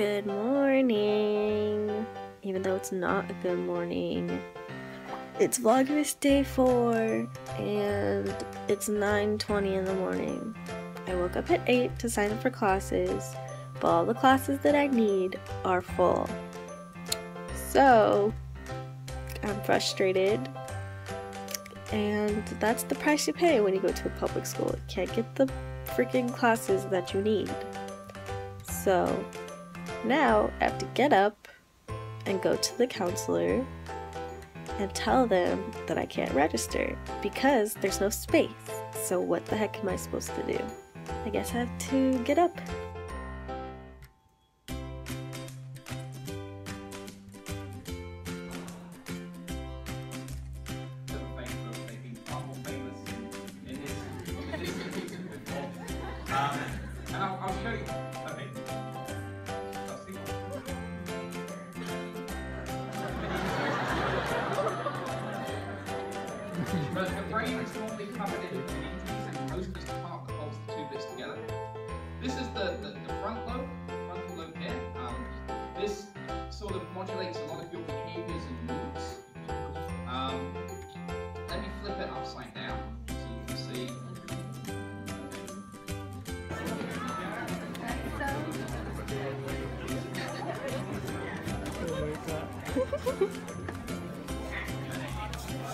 Good morning. Even though it's not a good morning. It's Vlogmas day 4 and it's 9.20 in the morning. I woke up at 8 to sign up for classes, but all the classes that I need are full. So, I'm frustrated and that's the price you pay when you go to a public school. You can't get the freaking classes that you need. So now I have to get up and go to the counselor and tell them that I can't register because there's no space. So what the heck am I supposed to do? I guess I have to get up. The frame is normally covered in LEDs and most just part that holds the two bits together. This is the, the, the front lobe, frontal lobe here. Um, this sort of modulates a lot of your behaviors and moods. Um, let me flip it upside down so you can see.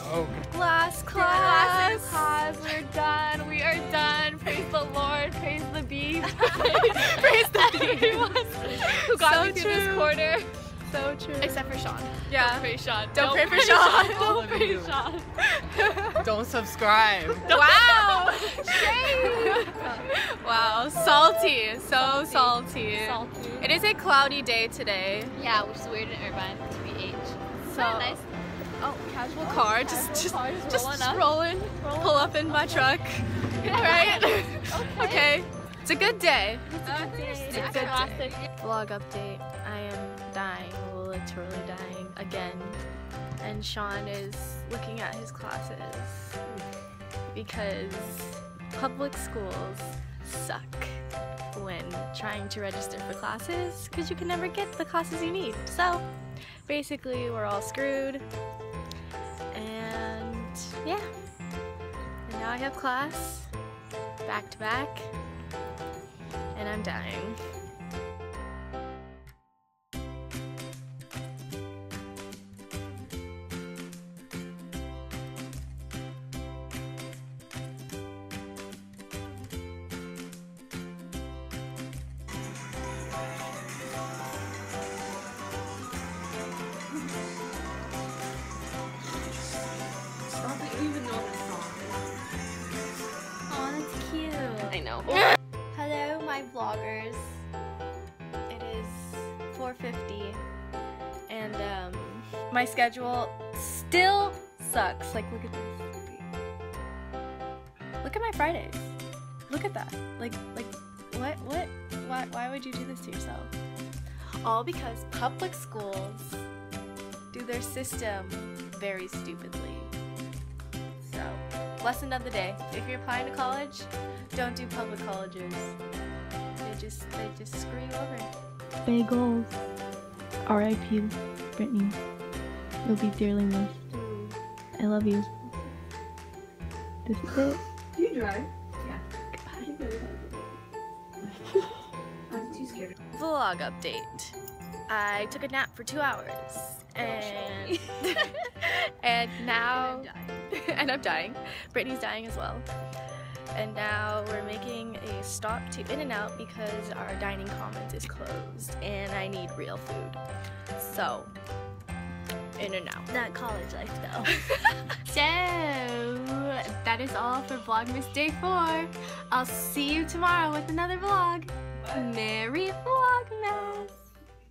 Last class. Last class. We're done. We are done. Praise the Lord. Praise the beef. Praise the everyone who got So me through this quarter. So true. Except for Sean. Yeah. Don't praise Sean. Don't pray for Sean. Don't All of praise you. Sean. Don't subscribe. Wow. Shame. Wow, salty. So salty. Salty. It is a cloudy day today. Yeah, which is weird in Irvine, TBH. So nice. Oh, casual car, just just car, just just rolling up. rolling. Pull up in my truck. right? okay. It's a good day. It's a good day. Classic. Vlog update. I am dying, literally dying again. And Sean is looking at his classes because public schools suck when trying to register for classes because you can never get the classes you need. So basically, we're all screwed. And yeah. And now I have class back to back, and I'm dying. Hello, my vloggers. It is 4:50, and um, my schedule still sucks. Like, look at this. Look at my Fridays. Look at that. Like, like, what, what? Why, why would you do this to yourself? All because public schools do their system very stupidly. So, lesson of the day: if you're applying to college, don't do public colleges. They just, they just screw you over. Bagels. R.I.P. Brittany. You'll be dearly missed. Mm. I love you. This is it. Do you drive? Yeah. Goodbye. I'm too scared. Vlog update. I took a nap for two hours, oh, and and now, and I'm dying. Brittany's dying as well. And now we're making a stop to In and Out because our dining commons is closed, and I need real food. So, In and Out. That college life, though. so, that is all for Vlogmas Day 4. I'll see you tomorrow with another vlog. Merry Vlogmas!